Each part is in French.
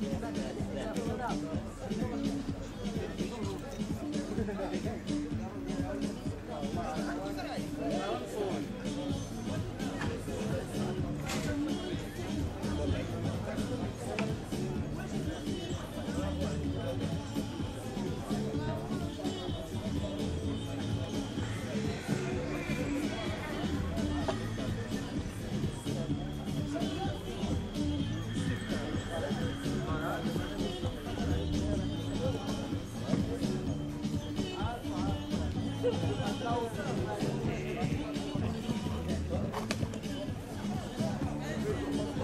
ですね。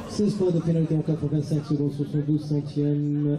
16 points de pénalité en 85 secondes sur son 12 centième.